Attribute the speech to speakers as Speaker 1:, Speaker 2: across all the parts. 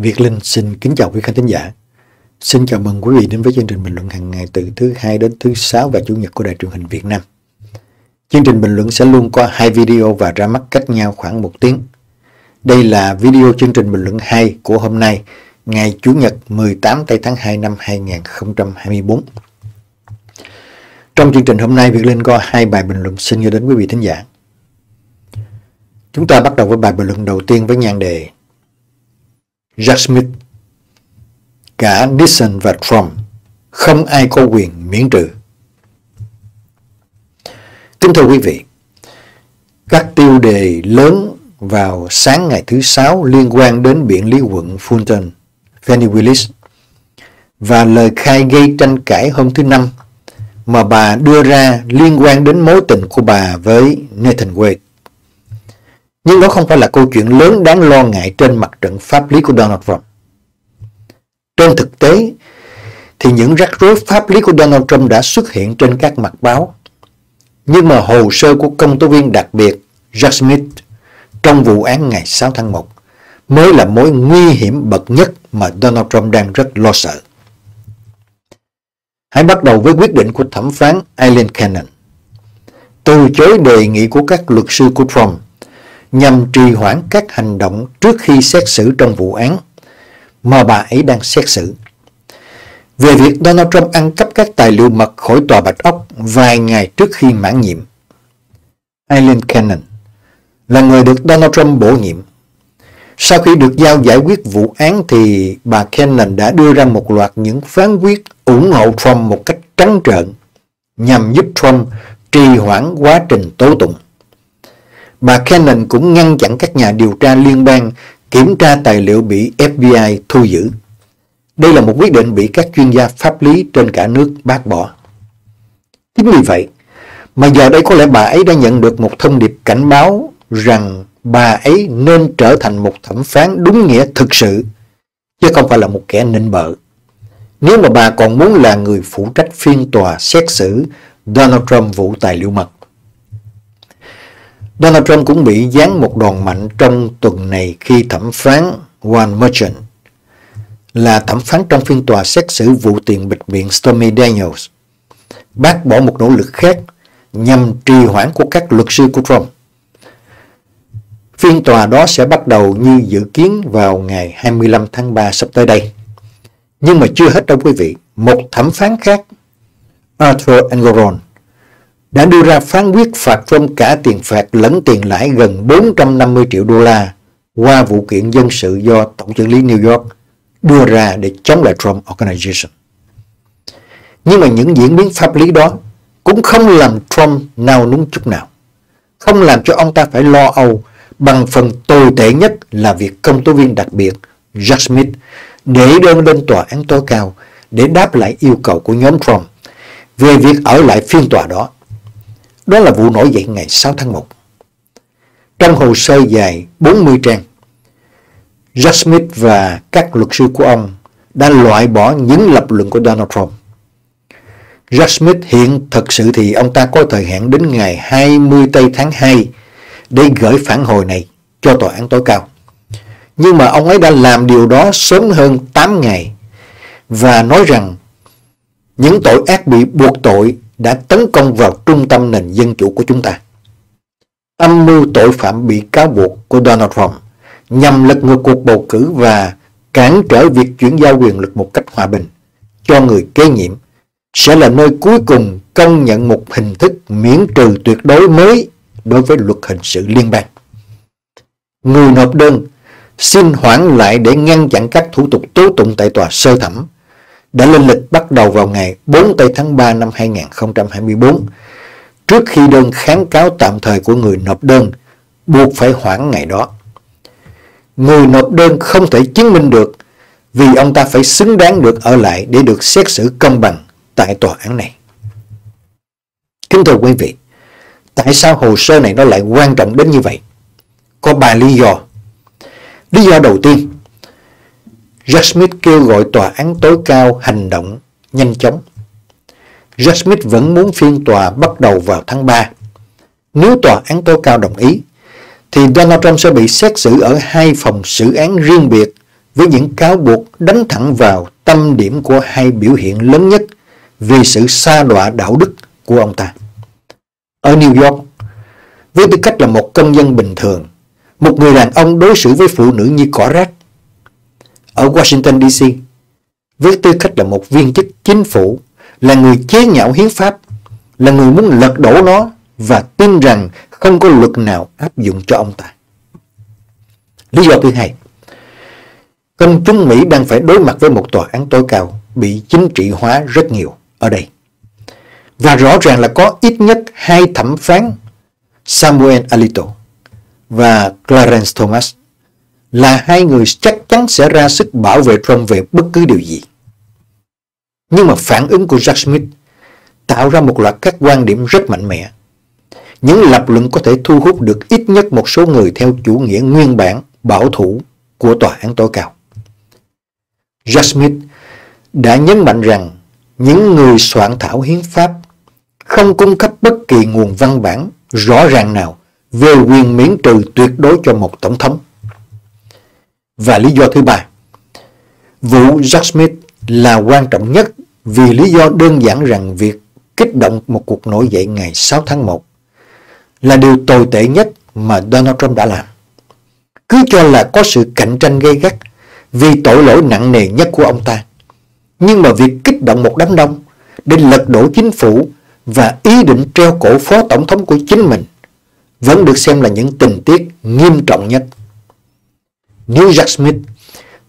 Speaker 1: Việt Linh xin kính chào quý khán thính giả. Xin chào mừng quý vị đến với chương trình bình luận hàng ngày từ thứ hai đến thứ sáu và chủ nhật của Đài truyền hình Việt Nam. Chương trình bình luận sẽ luôn có hai video và ra mắt cách nhau khoảng một tiếng. Đây là video chương trình bình luận 2 của hôm nay, ngày Chủ nhật 18 tây tháng 2 năm 2024. Trong chương trình hôm nay, Việt Linh có hai bài bình luận xin gửi đến quý vị thính giả. Chúng ta bắt đầu với bài bình luận đầu tiên với nhan đề Jack Smith Cả Nixon và Trump không ai có quyền miễn trừ. Kính thưa quý vị, các tiêu đề lớn vào sáng ngày thứ Sáu liên quan đến biện lý quận Fulton, Fanny Willis và lời khai gây tranh cãi hôm thứ Năm mà bà đưa ra liên quan đến mối tình của bà với Nathan Wade. Nhưng đó không phải là câu chuyện lớn đáng lo ngại trên mặt trận pháp lý của Donald Trump. Trên thực tế, thì những rắc rối pháp lý của Donald Trump đã xuất hiện trên các mặt báo. Nhưng mà hồ sơ của công tố viên đặc biệt Jack Smith trong vụ án ngày 6 tháng 1 mới là mối nguy hiểm bậc nhất mà Donald Trump đang rất lo sợ. Hãy bắt đầu với quyết định của thẩm phán Eileen Cannon. Từ chối đề nghị của các luật sư của Trump nhằm trì hoãn các hành động trước khi xét xử trong vụ án mà bà ấy đang xét xử. Về việc Donald Trump ăn cắp các tài liệu mật khỏi tòa Bạch Ốc vài ngày trước khi mãn nhiệm. Eileen Cannon là người được Donald Trump bổ nhiệm. Sau khi được giao giải quyết vụ án thì bà Cannon đã đưa ra một loạt những phán quyết ủng hộ Trump một cách trắng trợn, nhằm giúp Trump trì hoãn quá trình tố tụng. Bà Cannon cũng ngăn chặn các nhà điều tra liên bang kiểm tra tài liệu bị FBI thu giữ. Đây là một quyết định bị các chuyên gia pháp lý trên cả nước bác bỏ. Chính vì vậy, mà giờ đây có lẽ bà ấy đã nhận được một thông điệp cảnh báo rằng bà ấy nên trở thành một thẩm phán đúng nghĩa thực sự, chứ không phải là một kẻ nịnh bợ. Nếu mà bà còn muốn là người phụ trách phiên tòa xét xử Donald Trump vụ tài liệu mật. Donald Trump cũng bị giáng một đòn mạnh trong tuần này khi thẩm phán Juan Merchant là thẩm phán trong phiên tòa xét xử vụ tiền bịt miệng Stormy Daniels bác bỏ một nỗ lực khác nhằm trì hoãn của các luật sư của Trump. Phiên tòa đó sẽ bắt đầu như dự kiến vào ngày 25 tháng 3 sắp tới đây. Nhưng mà chưa hết đâu quý vị. Một thẩm phán khác, Arthur Engoron, đã đưa ra phán quyết phạt Trump cả tiền phạt lẫn tiền lãi gần 450 triệu đô la qua vụ kiện dân sự do Tổng trưởng lý New York đưa ra để chống lại Trump Organization. Nhưng mà những diễn biến pháp lý đó cũng không làm Trump nào núng chút nào. Không làm cho ông ta phải lo âu bằng phần tồi tệ nhất là việc công tố viên đặc biệt Jack Smith để đơn lên tòa án tối cao để đáp lại yêu cầu của nhóm Trump về việc ở lại phiên tòa đó. Đó là vụ nổi dậy ngày 6 tháng 1. Trong hồ sơ dài 40 trang, Jack Smith và các luật sư của ông đã loại bỏ những lập luận của Donald Trump. Jack Smith hiện thật sự thì ông ta có thời hạn đến ngày 20 tây tháng 2 để gửi phản hồi này cho tòa án tối cao. Nhưng mà ông ấy đã làm điều đó sớm hơn 8 ngày và nói rằng những tội ác bị buộc tội đã tấn công vào trung tâm nền dân chủ của chúng ta. Âm mưu tội phạm bị cáo buộc của Donald Trump nhằm lật ngược cuộc bầu cử và cản trở việc chuyển giao quyền lực một cách hòa bình cho người kế nhiệm sẽ là nơi cuối cùng công nhận một hình thức miễn trừ tuyệt đối mới đối với luật hình sự liên bang. Người nộp đơn xin hoãn lại để ngăn chặn các thủ tục tố tụng tại tòa sơ thẩm đã lên lịch bắt đầu vào ngày 4 tây tháng 3 năm 2024 trước khi đơn kháng cáo tạm thời của người nộp đơn buộc phải hoãn ngày đó. Người nộp đơn không thể chứng minh được vì ông ta phải xứng đáng được ở lại để được xét xử công bằng tại tòa án này. Kính thưa quý vị, tại sao hồ sơ này nó lại quan trọng đến như vậy? Có ba lý do. Lý do đầu tiên, Jack Smith kêu gọi tòa án tối cao hành động nhanh chóng. Jack Smith vẫn muốn phiên tòa bắt đầu vào tháng 3. Nếu tòa án tối cao đồng ý, thì Donald Trump sẽ bị xét xử ở hai phòng xử án riêng biệt với những cáo buộc đánh thẳng vào tâm điểm của hai biểu hiện lớn nhất vì sự xa đọa đạo đức của ông ta. Ở New York, với tư cách là một công dân bình thường, một người đàn ông đối xử với phụ nữ như cỏ rác. Ở Washington DC, với tư cách là một viên chức chính phủ, là người chế nhạo hiến pháp, là người muốn lật đổ nó và tin rằng không có luật nào áp dụng cho ông ta. Lý do thứ hai, công chúng Mỹ đang phải đối mặt với một tòa án tối cao bị chính trị hóa rất nhiều ở đây. Và rõ ràng là có ít nhất hai thẩm phán Samuel Alito và Clarence Thomas là hai người chắc chắn sẽ ra sức bảo vệ Trump về bất cứ điều gì. Nhưng mà phản ứng của Jack Smith tạo ra một loạt các quan điểm rất mạnh mẽ. Những lập luận có thể thu hút được ít nhất một số người theo chủ nghĩa nguyên bản, bảo thủ của tòa án tối cao. Jack Smith đã nhấn mạnh rằng những người soạn thảo hiến pháp không cung cấp bất kỳ nguồn văn bản rõ ràng nào về quyền miễn trừ tuyệt đối cho một tổng thống. Và lý do thứ ba, vụ Jack Smith là quan trọng nhất vì lý do đơn giản rằng việc kích động một cuộc nổi dậy ngày 6 tháng 1 là điều tồi tệ nhất mà Donald Trump đã làm. Cứ cho là có sự cạnh tranh gây gắt vì tội lỗi nặng nề nhất của ông ta. Nhưng mà việc kích động một đám đông để lật đổ chính phủ và ý định treo cổ phó tổng thống của chính mình vẫn được xem là những tình tiết nghiêm trọng nhất. Nếu Jack Smith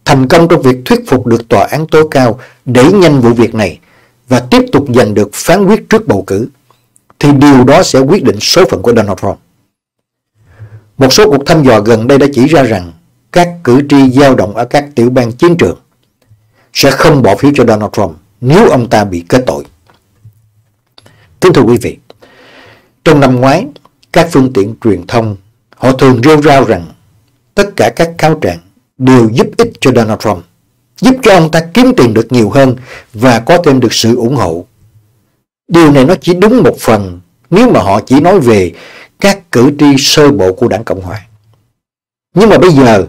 Speaker 1: thành công trong việc thuyết phục được tòa án tối cao đẩy nhanh vụ việc này và tiếp tục giành được phán quyết trước bầu cử, thì điều đó sẽ quyết định số phận của Donald Trump. Một số cuộc thăm dò gần đây đã chỉ ra rằng các cử tri dao động ở các tiểu bang chiến trường sẽ không bỏ phiếu cho Donald Trump nếu ông ta bị kết tội. Kính thưa quý vị, trong năm ngoái, các phương tiện truyền thông họ thường rêu rao rằng tất cả các cáo trạng đều giúp ích cho Donald Trump, giúp cho ông ta kiếm tiền được nhiều hơn và có thêm được sự ủng hộ. Điều này nó chỉ đúng một phần nếu mà họ chỉ nói về các cử tri sơ bộ của đảng Cộng Hòa. Nhưng mà bây giờ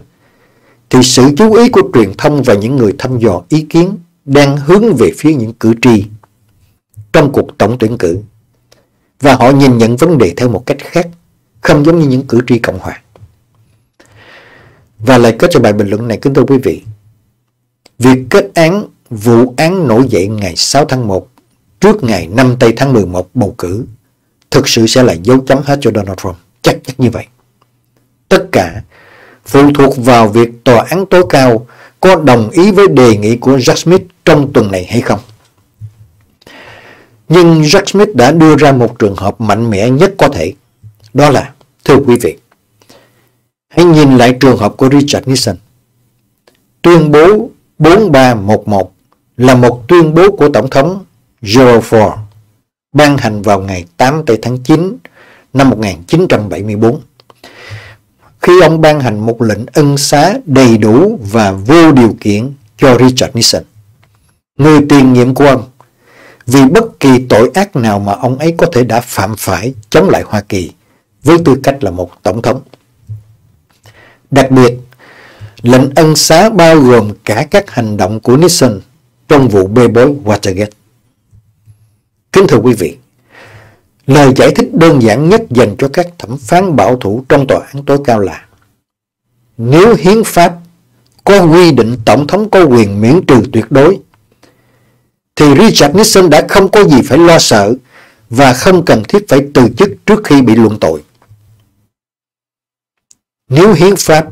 Speaker 1: thì sự chú ý của truyền thông và những người thăm dò ý kiến đang hướng về phía những cử tri trong cuộc tổng tuyển cử và họ nhìn nhận vấn đề theo một cách khác, không giống như những cử tri Cộng Hòa. Và lời kết cho bài bình luận này kính thưa quý vị, việc kết án vụ án nổi dậy ngày 6 tháng 1 trước ngày 5 tây tháng 11 bầu cử thực sự sẽ là dấu chấm hết cho Donald Trump. Chắc chắn như vậy. Tất cả phụ thuộc vào việc tòa án tối cao có đồng ý với đề nghị của Jack Smith trong tuần này hay không. Nhưng Jack Smith đã đưa ra một trường hợp mạnh mẽ nhất có thể. Đó là, thưa quý vị, hãy nhìn lại trường hợp của Richard Nixon. Tuyên bố 4311 là một tuyên bố của Tổng thống Gerald Ford ban hành vào ngày 8 tháng 9 năm 1974. Khi ông ban hành một lệnh ân xá đầy đủ và vô điều kiện cho Richard Nixon, người tiền nhiệm của ông vì bất kỳ tội ác nào mà ông ấy có thể đã phạm phải chống lại Hoa Kỳ với tư cách là một tổng thống. Đặc biệt, lệnh ân xá bao gồm cả các hành động của Nixon trong vụ bê bối Watergate. Kính thưa quý vị, lời giải thích đơn giản nhất dành cho các thẩm phán bảo thủ trong tòa án tối cao là nếu hiến pháp có quy định tổng thống có quyền miễn trừ tuyệt đối thì Richard Nixon đã không có gì phải lo sợ và không cần thiết phải từ chức trước khi bị luận tội. Nếu hiến pháp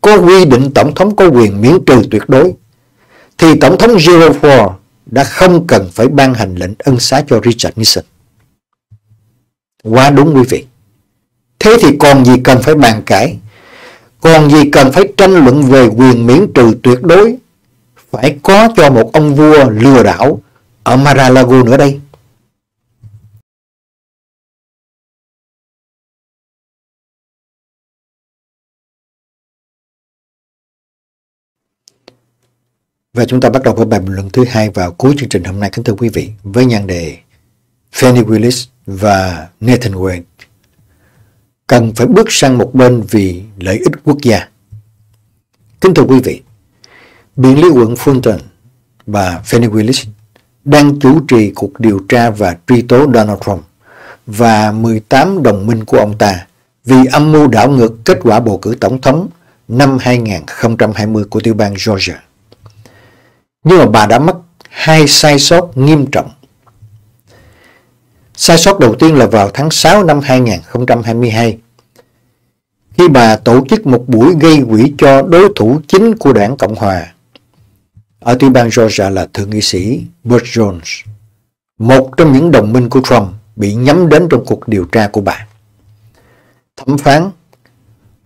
Speaker 1: có quy định tổng thống có quyền miễn trừ tuyệt đối, thì tổng thống Gerald Ford đã không cần phải ban hành lệnh ân xá cho Richard Nixon. Quá đúng quý vị. Thế thì còn gì cần phải bàn cãi? Còn gì cần phải tranh luận về quyền miễn trừ tuyệt đối phải có cho một ông vua lừa đảo ở Mar-a-Lago nữa đây. Và chúng ta bắt đầu với bài bình luận thứ hai vào cuối chương trình hôm nay kính thưa quý vị với nhan đề Fanny Willis và Nathan Wade cần phải bước sang một bên vì lợi ích quốc gia. Kính thưa quý vị, biện lý quận Fulton bà Fanny Willis đang chủ trì cuộc điều tra và truy tố Donald Trump và 18 đồng minh của ông ta vì âm mưu đảo ngược kết quả bầu cử tổng thống năm 2020 của tiểu bang Georgia. Nhưng mà bà đã mắc hai sai sót nghiêm trọng. Sai sót đầu tiên là vào tháng 6 năm 2022 khi bà tổ chức một buổi gây quỹ cho đối thủ chính của đảng Cộng Hòa ở tiểu bang Georgia là thượng nghị sĩ Burt Jones, một trong những đồng minh của Trump bị nhắm đến trong cuộc điều tra của bà. Thẩm phán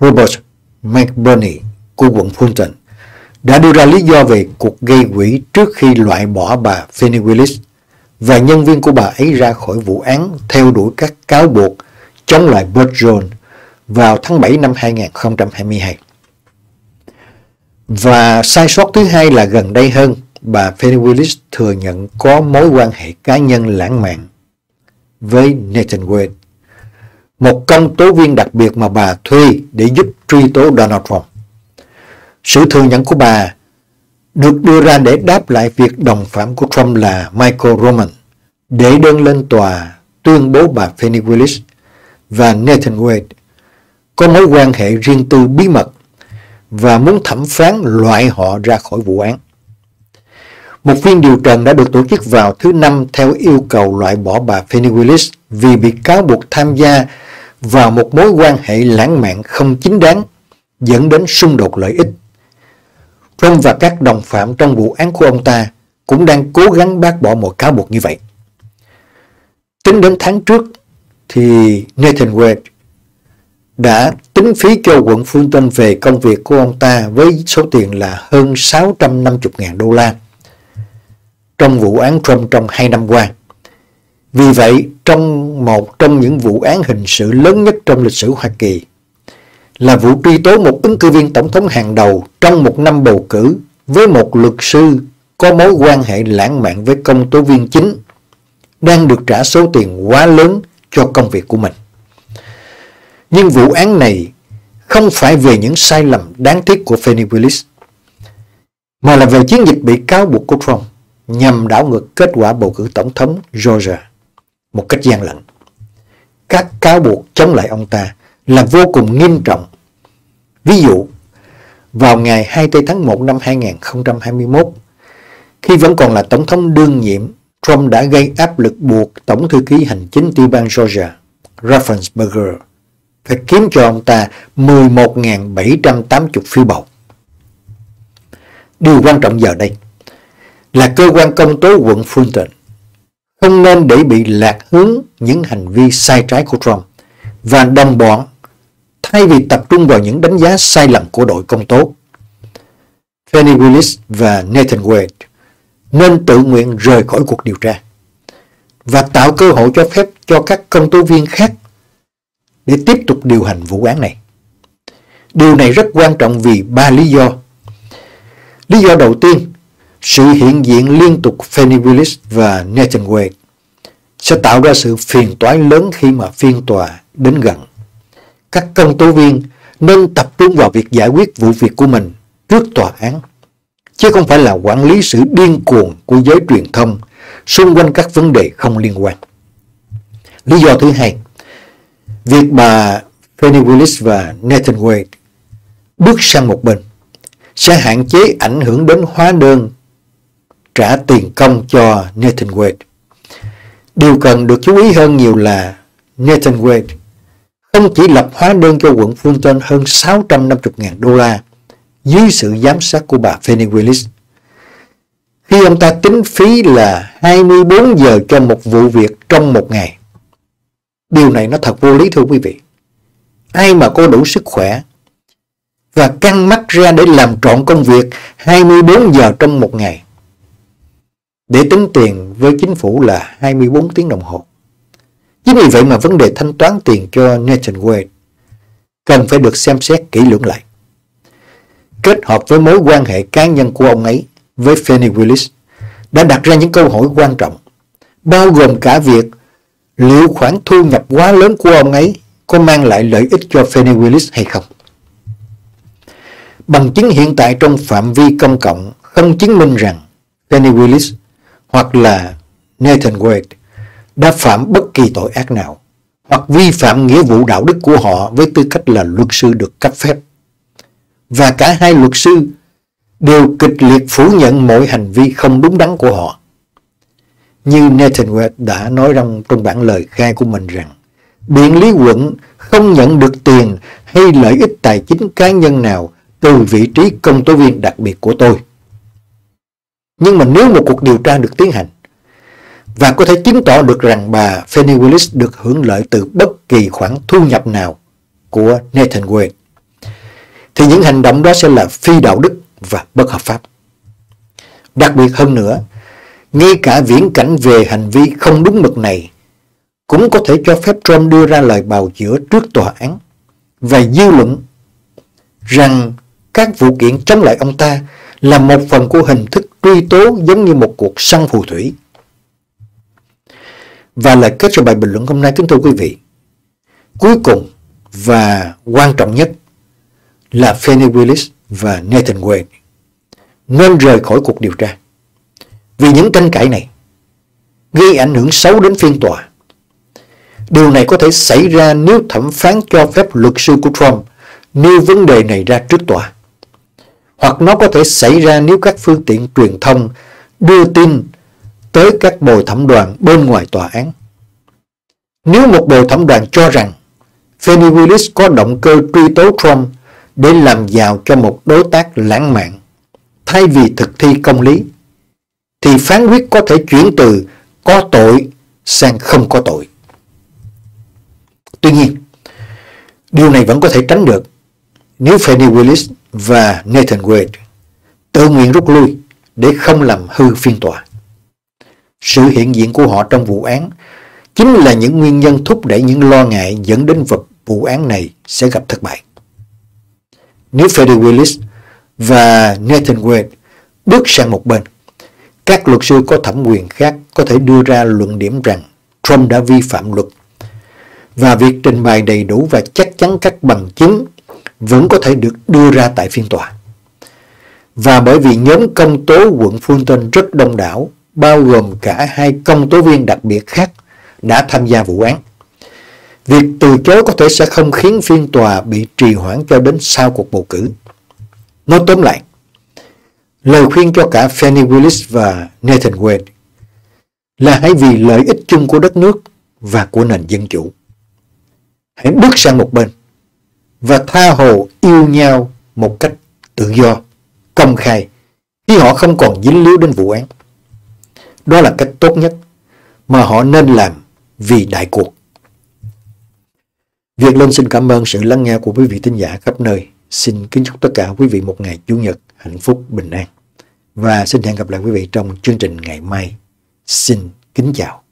Speaker 1: Robert McBurney của quận Fulton đã đưa ra lý do về cuộc gây quỹ trước khi loại bỏ bà Fanny Willis và nhân viên của bà ấy ra khỏi vụ án theo đuổi các cáo buộc chống lại Bert Jones vào tháng 7 năm 2022. Và sai sót thứ hai là gần đây hơn, bà Fanny Willis thừa nhận có mối quan hệ cá nhân lãng mạn với Nathan Wade, một công tố viên đặc biệt mà bà thuê để giúp truy tố Donald Trump. Sự thừa nhận của bà được đưa ra để đáp lại việc đồng phạm của Trump là Michael Roman để đơn lên tòa tuyên bố bà Fannie Willis và Nathan Wade có mối quan hệ riêng tư bí mật và muốn thẩm phán loại họ ra khỏi vụ án. Một phiên điều trần đã được tổ chức vào thứ Năm theo yêu cầu loại bỏ bà Fannie Willis vì bị cáo buộc tham gia vào một mối quan hệ lãng mạn không chính đáng, dẫn đến xung đột lợi ích. Trump và các đồng phạm trong vụ án của ông ta cũng đang cố gắng bác bỏ mọi cáo buộc như vậy. Tính đến tháng trước thì Nathan Wade đã tính phí cho quận Fulton về công việc của ông ta với số tiền là hơn 650.000 đô la trong vụ án Trump trong hai năm qua. Vì vậy, trong một trong những vụ án hình sự lớn nhất trong lịch sử Hoa Kỳ là vụ truy tố một ứng cử viên tổng thống hàng đầu trong một năm bầu cử với một luật sư có mối quan hệ lãng mạn với công tố viên chính đang được trả số tiền quá lớn cho công việc của mình. Nhưng vụ án này không phải về những sai lầm đáng tiếc của Fanny Willis, mà là về chiến dịch bị cáo buộc của Trump nhằm đảo ngược kết quả bầu cử tổng thống Georgia một cách gian lận. Các cáo buộc chống lại ông ta là vô cùng nghiêm trọng. Ví dụ, vào ngày 24 tháng 1 năm 2021, khi vẫn còn là tổng thống đương nhiệm, Trump đã gây áp lực buộc Tổng thư ký hành chính tiểu bang Georgia, Raffensperger, phải kiếm cho ông ta 11.780 phiếu bầu. Điều quan trọng giờ đây là cơ quan công tố quận Fulton không nên để bị lạc hướng những hành vi sai trái của Trump và đồng bọn thay vì tập trung vào những đánh giá sai lầm của đội công tố. Fanny Willis và Nathan Wade nên tự nguyện rời khỏi cuộc điều tra và tạo cơ hội cho phép cho các công tố viên khác để tiếp tục điều hành vụ án này. Điều này rất quan trọng vì ba lý do. Lý do đầu tiên, sự hiện diện liên tục Fanny Willis và Nathan Wade sẽ tạo ra sự phiền toái lớn khi mà phiên tòa đến gần. Các công tố viên nên tập trung vào việc giải quyết vụ việc của mình trước tòa án, chứ không phải là quản lý sự điên cuồng của giới truyền thông xung quanh các vấn đề không liên quan. Lý do thứ hai, việc bà Fanny Willis và Nathan Wade bước sang một bên sẽ hạn chế ảnh hưởng đến hóa đơn trả tiền công cho Nathan Wade. Điều cần được chú ý hơn nhiều là Nathan Wade ông chỉ lập hóa đơn cho quận Fulton hơn 650.000 đô la dưới sự giám sát của bà Fanny Willis. Khi ông ta tính phí là 24 giờ cho một vụ việc trong một ngày. Điều này nó thật vô lý, thưa quý vị. Ai mà có đủ sức khỏe và căng mắt ra để làm trọn công việc 24 giờ trong một ngày để tính tiền với chính phủ là 24 tiếng đồng hồ. Chính vì vậy mà vấn đề thanh toán tiền cho Nathan Wade cần phải được xem xét kỹ lưỡng lại. Kết hợp với mối quan hệ cá nhân của ông ấy với Fanny Willis đã đặt ra những câu hỏi quan trọng, bao gồm cả việc liệu khoản thu nhập quá lớn của ông ấy có mang lại lợi ích cho Fanny Willis hay không. Bằng chứng hiện tại trong phạm vi công cộng không chứng minh rằng Penny Willis hoặc là Nathan Wade đã phạm bất kỳ tội ác nào hoặc vi phạm nghĩa vụ đạo đức của họ với tư cách là luật sư được cấp phép. Và cả hai luật sư đều kịch liệt phủ nhận mọi hành vi không đúng đắn của họ. Như Nathan Webb đã nói trong, trong bản lời khai của mình rằng Biện lý quận không nhận được tiền hay lợi ích tài chính cá nhân nào từ vị trí công tố viên đặc biệt của tôi. Nhưng mà nếu một cuộc điều tra được tiến hành và có thể chứng tỏ được rằng bà Fanny Willis được hưởng lợi từ bất kỳ khoản thu nhập nào của Nathan Wade, thì những hành động đó sẽ là phi đạo đức và bất hợp pháp. Đặc biệt hơn nữa, ngay cả viễn cảnh về hành vi không đúng mực này cũng có thể cho phép Trump đưa ra lời bào chữa trước tòa án và dư luận rằng các vụ kiện chống lại ông ta là một phần của hình thức truy tố giống như một cuộc săn phù thủy. Và là kết cho bài bình luận hôm nay kính thưa quý vị. Cuối cùng và quan trọng nhất là Fanny Willis và Nathan Wade nên rời khỏi cuộc điều tra. Vì những tranh cãi này gây ảnh hưởng xấu đến phiên tòa. Điều này có thể xảy ra nếu thẩm phán cho phép luật sư của Trump nêu vấn đề này ra trước tòa. Hoặc nó có thể xảy ra nếu các phương tiện truyền thông đưa tin tới các bồi thẩm đoàn bên ngoài tòa án. Nếu một bồi thẩm đoàn cho rằng Fannie Willis có động cơ truy tố Trump để làm giàu cho một đối tác lãng mạn thay vì thực thi công lý, thì phán quyết có thể chuyển từ có tội sang không có tội. Tuy nhiên, điều này vẫn có thể tránh được nếu Fannie Willis và Nathan Wade tự nguyện rút lui để không làm hư phiên tòa. Sự hiện diện của họ trong vụ án chính là những nguyên nhân thúc đẩy những lo ngại dẫn đến vật vụ án này sẽ gặp thất bại. Nếu Freddie Willis và Nathan Wade bước sang một bên, các luật sư có thẩm quyền khác có thể đưa ra luận điểm rằng Trump đã vi phạm luật và việc trình bày đầy đủ và chắc chắn các bằng chứng vẫn có thể được đưa ra tại phiên tòa. Và bởi vì nhóm công tố quận Fulton rất đông đảo, bao gồm cả hai công tố viên đặc biệt khác đã tham gia vụ án. Việc từ chối có thể sẽ không khiến phiên tòa bị trì hoãn cho đến sau cuộc bầu cử. Nói tóm lại, lời khuyên cho cả Fanny Willis và Nathan Wade là hãy vì lợi ích chung của đất nước và của nền dân chủ. Hãy bước sang một bên và tha hồ yêu nhau một cách tự do, công khai khi họ không còn dính líu đến vụ án. Đó là cách tốt nhất mà họ nên làm vì đại cuộc. Việt Linh xin cảm ơn sự lắng nghe của quý vị thính giả khắp nơi. Xin kính chúc tất cả quý vị một ngày Chủ nhật hạnh phúc, bình an. Và xin hẹn gặp lại quý vị trong chương trình ngày mai. Xin kính chào.